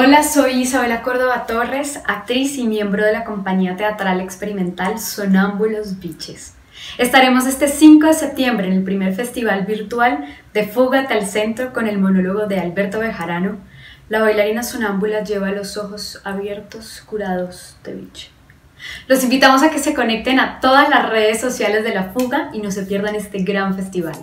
Hola, soy Isabela Córdoba Torres, actriz y miembro de la compañía teatral experimental Sonámbulos Biches. Estaremos este 5 de septiembre en el primer festival virtual de Fúgate al Centro con el monólogo de Alberto Bejarano. La bailarina sonámbula lleva los ojos abiertos, curados de biche. Los invitamos a que se conecten a todas las redes sociales de la fuga y no se pierdan este gran festival.